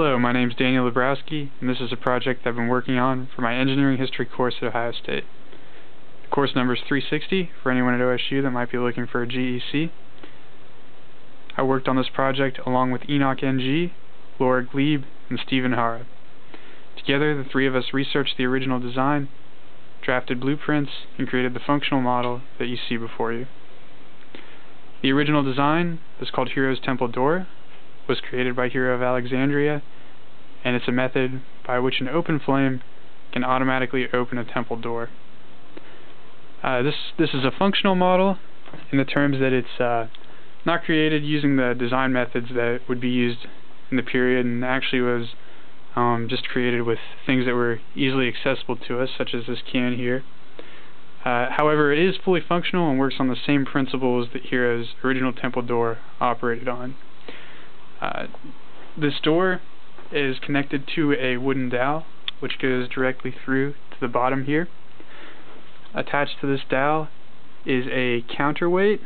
Hello, my name is Daniel Labarowski, and this is a project I've been working on for my engineering history course at Ohio State. The course number is 360 for anyone at OSU that might be looking for a GEC. I worked on this project along with Enoch NG, Laura Glibe, and Stephen Hara. Together, the three of us researched the original design, drafted blueprints, and created the functional model that you see before you. The original design is called Hero's Temple Door, was created by Hero of Alexandria, and it's a method by which an open flame can automatically open a temple door. Uh, this this is a functional model in the terms that it's uh, not created using the design methods that would be used in the period and actually was um, just created with things that were easily accessible to us, such as this can here. Uh, however, it is fully functional and works on the same principles that Hero's original temple door operated on. Uh, this door is connected to a wooden dowel, which goes directly through to the bottom here. Attached to this dowel is a counterweight,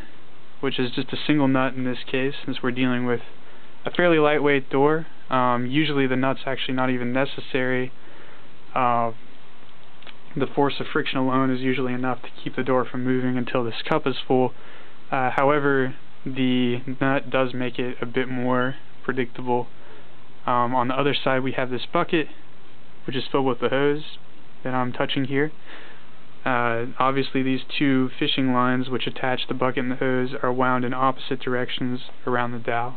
which is just a single nut in this case, since we're dealing with a fairly lightweight door. Um, usually the nut's actually not even necessary. Uh, the force of friction alone is usually enough to keep the door from moving until this cup is full. Uh, however, the nut does make it a bit more predictable. Um, on the other side we have this bucket which is filled with the hose that I'm touching here. Uh, obviously these two fishing lines which attach the bucket and the hose are wound in opposite directions around the dowel.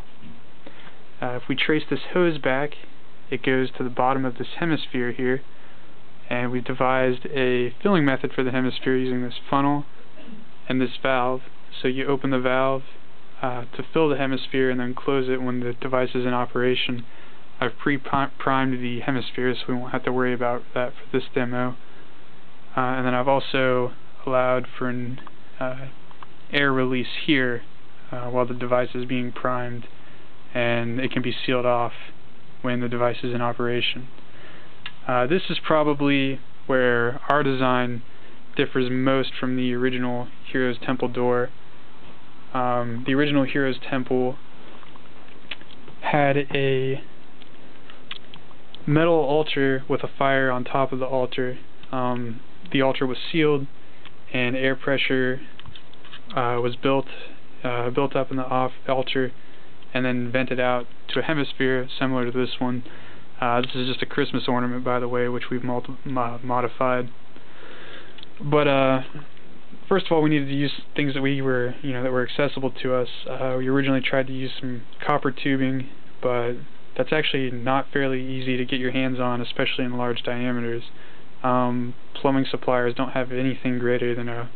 Uh, if we trace this hose back it goes to the bottom of this hemisphere here and we've devised a filling method for the hemisphere using this funnel and this valve. So you open the valve uh, to fill the hemisphere and then close it when the device is in operation. I've pre-primed the hemisphere so we won't have to worry about that for this demo. Uh, and then I've also allowed for an uh, air release here uh, while the device is being primed and it can be sealed off when the device is in operation. Uh, this is probably where our design differs most from the original Hero's Temple door. Um, the original Hero's Temple had a metal altar with a fire on top of the altar. Um, the altar was sealed and air pressure uh, was built uh, built up in the altar and then vented out to a hemisphere similar to this one. Uh, this is just a Christmas ornament, by the way, which we've modified. But uh, first of all, we needed to use things that we were, you know, that were accessible to us. Uh, we originally tried to use some copper tubing, but that's actually not fairly easy to get your hands on, especially in large diameters. Um, plumbing suppliers don't have anything greater than a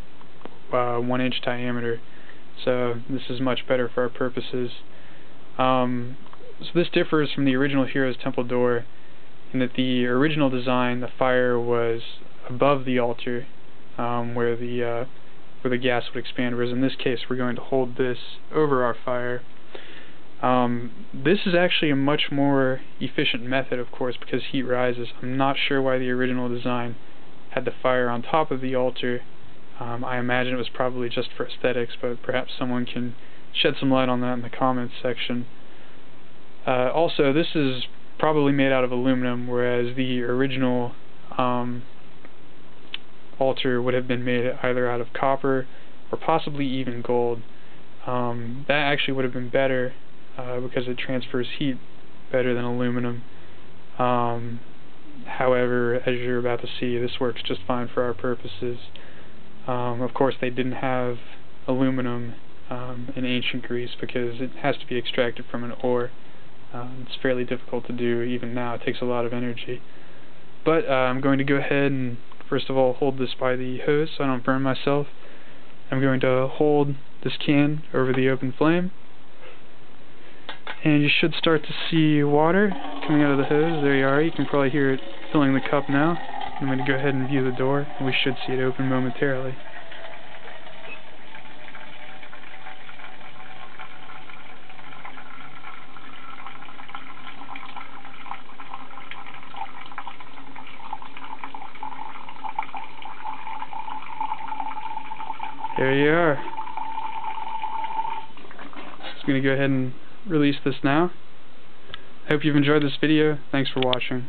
uh, one inch diameter, so this is much better for our purposes. Um, so this differs from the original Hero's Temple door in that the original design, the fire was above the altar, um, where the uh, where the gas would expand, whereas in this case we're going to hold this over our fire. Um, this is actually a much more efficient method, of course, because heat rises. I'm not sure why the original design had the fire on top of the altar. Um, I imagine it was probably just for aesthetics, but perhaps someone can shed some light on that in the comments section. Uh, also, this is probably made out of aluminum, whereas the original um, altar would have been made either out of copper or possibly even gold. Um, that actually would have been better uh, because it transfers heat better than aluminum. Um, however, as you're about to see, this works just fine for our purposes. Um, of course, they didn't have aluminum um, in ancient Greece because it has to be extracted from an ore. Um, it's fairly difficult to do even now. It takes a lot of energy. But uh, I'm going to go ahead and first of all hold this by the hose so I don't burn myself. I'm going to hold this can over the open flame and you should start to see water coming out of the hose. There you are. You can probably hear it filling the cup now. I'm going to go ahead and view the door and we should see it open momentarily. There you are. Just going to go ahead and release this now. Hope you've enjoyed this video. Thanks for watching.